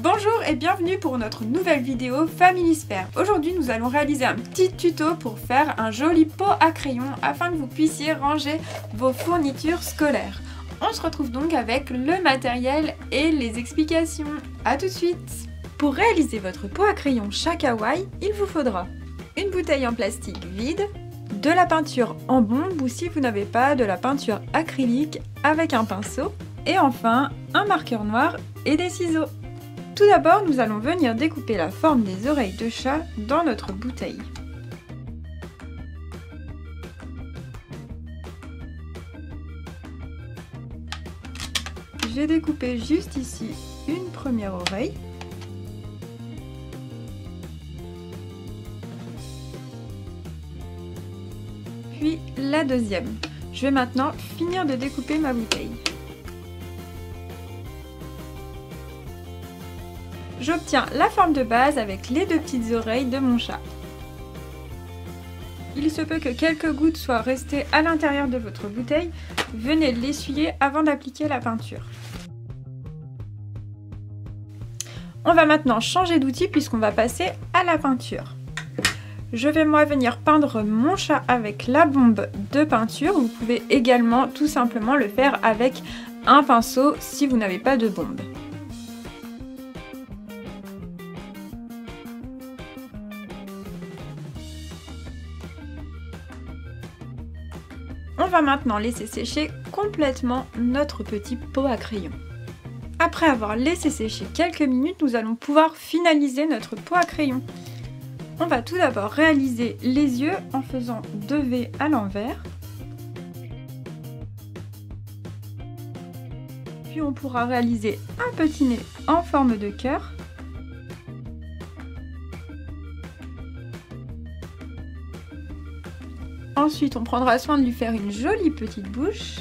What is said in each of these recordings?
Bonjour et bienvenue pour notre nouvelle vidéo Familisphère. Aujourd'hui nous allons réaliser un petit tuto pour faire un joli pot à crayon afin que vous puissiez ranger vos fournitures scolaires. On se retrouve donc avec le matériel et les explications. A tout de suite Pour réaliser votre pot à crayon Shakawai, il vous faudra une bouteille en plastique vide, de la peinture en bombe ou si vous n'avez pas de la peinture acrylique avec un pinceau, et enfin un marqueur noir et des ciseaux. Tout d'abord, nous allons venir découper la forme des oreilles de chat dans notre bouteille. J'ai découpé juste ici une première oreille. Puis la deuxième. Je vais maintenant finir de découper ma bouteille. J'obtiens la forme de base avec les deux petites oreilles de mon chat. Il se peut que quelques gouttes soient restées à l'intérieur de votre bouteille. Venez l'essuyer avant d'appliquer la peinture. On va maintenant changer d'outil puisqu'on va passer à la peinture. Je vais moi venir peindre mon chat avec la bombe de peinture. Vous pouvez également tout simplement le faire avec un pinceau si vous n'avez pas de bombe. On va maintenant laisser sécher complètement notre petit pot à crayon. Après avoir laissé sécher quelques minutes, nous allons pouvoir finaliser notre pot à crayon. On va tout d'abord réaliser les yeux en faisant deux V à l'envers. Puis on pourra réaliser un petit nez en forme de cœur. Ensuite, on prendra soin de lui faire une jolie petite bouche.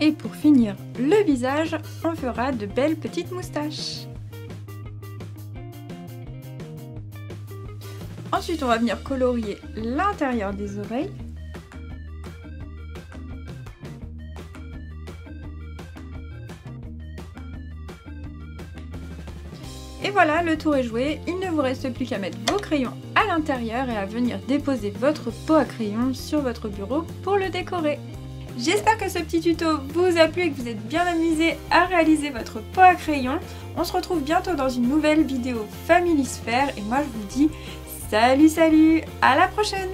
Et pour finir le visage, on fera de belles petites moustaches. Ensuite, on va venir colorier l'intérieur des oreilles. Et voilà, le tour est joué. Il ne vous reste plus qu'à mettre vos crayons à l'intérieur et à venir déposer votre pot à crayon sur votre bureau pour le décorer. J'espère que ce petit tuto vous a plu et que vous êtes bien amusé à réaliser votre pot à crayon. On se retrouve bientôt dans une nouvelle vidéo Family Sphère et moi je vous dis salut salut, à la prochaine